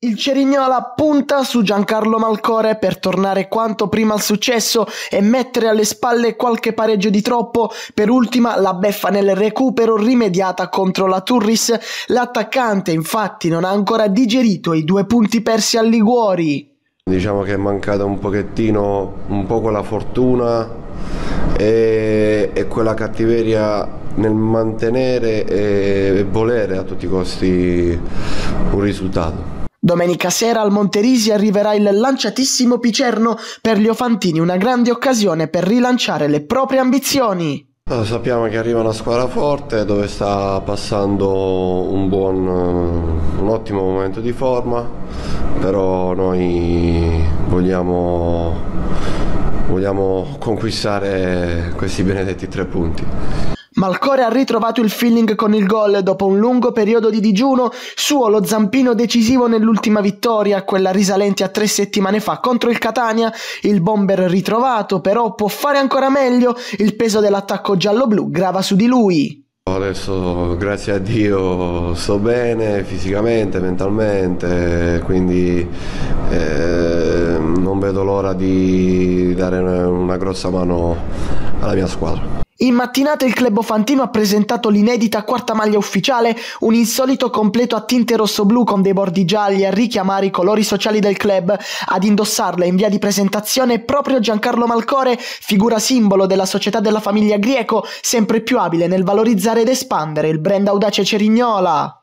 Il Cerignola punta su Giancarlo Malcore per tornare quanto prima al successo e mettere alle spalle qualche pareggio di troppo. Per ultima la beffa nel recupero rimediata contro la Turris. L'attaccante infatti non ha ancora digerito i due punti persi al Liguori. Diciamo che è mancata un pochettino, un po' quella fortuna e, e quella cattiveria nel mantenere e volere a tutti i costi un risultato. Domenica sera al Monterisi arriverà il lanciatissimo Picerno per gli Ofantini, una grande occasione per rilanciare le proprie ambizioni. Sappiamo che arriva una squadra forte dove sta passando un buon, un ottimo momento di forma, però noi vogliamo, vogliamo conquistare questi benedetti tre punti. Malcore ha ritrovato il feeling con il gol dopo un lungo periodo di digiuno, suo lo zampino decisivo nell'ultima vittoria, quella risalente a tre settimane fa contro il Catania. Il bomber ritrovato però può fare ancora meglio, il peso dell'attacco giallo-blu grava su di lui. Adesso grazie a Dio sto bene fisicamente, mentalmente, quindi eh, non vedo l'ora di dare una grossa mano alla mia squadra. In mattinata il club Fantino ha presentato l'inedita quarta maglia ufficiale, un insolito completo a tinte rosso-blu con dei bordi gialli a richiamare i colori sociali del club. Ad indossarla in via di presentazione proprio Giancarlo Malcore, figura simbolo della società della famiglia Grieco, sempre più abile nel valorizzare ed espandere il brand audace Cerignola.